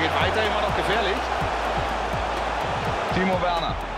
geet weiter immer noch gefährlich. Timo Werner.